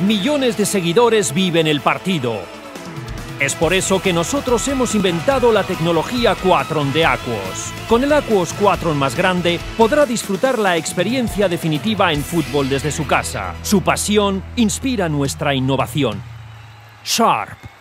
Millones de seguidores viven el partido. Es por eso que nosotros hemos inventado la tecnología Quatron de Aquos. Con el Aquos Quatron más grande podrá disfrutar la experiencia definitiva en fútbol desde su casa. Su pasión inspira nuestra innovación. Sharp